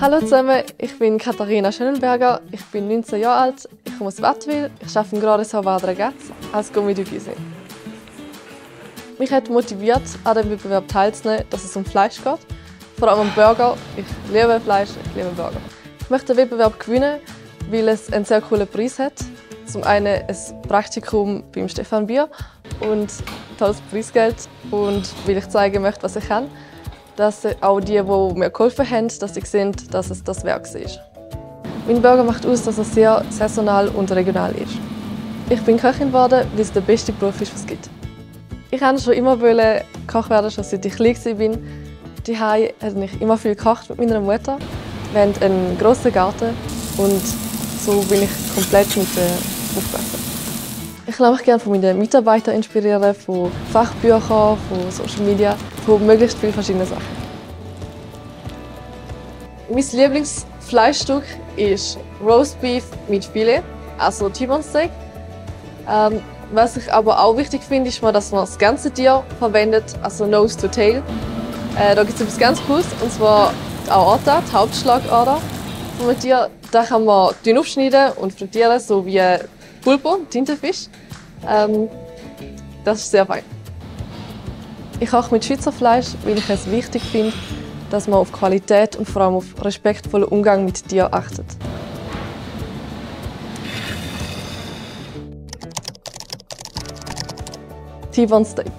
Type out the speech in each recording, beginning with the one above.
Hallo zusammen, ich bin Katharina Schönenberger, ich bin 19 Jahre alt, ich komme aus Wattwil, ich arbeite im Grade Salvador Gatz als Gummidügise. Mich hat motiviert, an dem Wettbewerb teilzunehmen, dass es um Fleisch geht, vor allem um Burger. Ich liebe Fleisch, ich liebe Burger. Ich möchte den Wettbewerb gewinnen, weil es einen sehr coolen Preis hat. Zum einen ein Praktikum beim Stefan Bier und tolles Preisgeld und weil ich zeigen möchte, was ich kann dass auch die, die mir geholfen haben, dass sie sehen, dass es das Werk ist. Mein Burger macht aus, dass er sehr saisonal und regional ist. Ich bin Köchin geworden, weil es der beste Beruf ist, was es gibt. Ich wollte schon immer Koch werden, schon seit ich klein war. Die habe ich immer viel gekocht mit meiner Mutter. Wir haben einen grossen Garten und so bin ich komplett mit aufgewachsen. Ich lasse mich gerne von meinen Mitarbeitern inspirieren, von Fachbüchern, von Social Media, von möglichst vielen verschiedenen Sachen. Mein Lieblingsfleischstück ist Roast Beef mit Filet, also T-Bone Steak. Ähm, was ich aber auch wichtig finde, ist, dass man das ganze Tier verwendet, also Nose to Tail. Äh, da gibt es etwas ganz Cooles, und zwar die Aorta, die Hauptschlagader vom Tier. Da kann man dünn aufschneiden und frittieren, so wie Pulpo, Tintenfisch. Ähm, das ist sehr fein. Ich koche mit Schweizer Fleisch, weil ich es wichtig finde, dass man auf Qualität und vor allem auf respektvollen Umgang mit Tieren achtet. T-Bone Steak.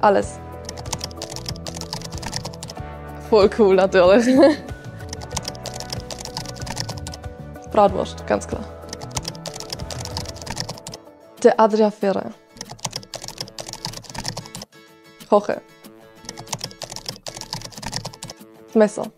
Alles. Voll cool natürlich. Bratwurst, ganz klar. Der Adria Ferre. Kochen. Messer.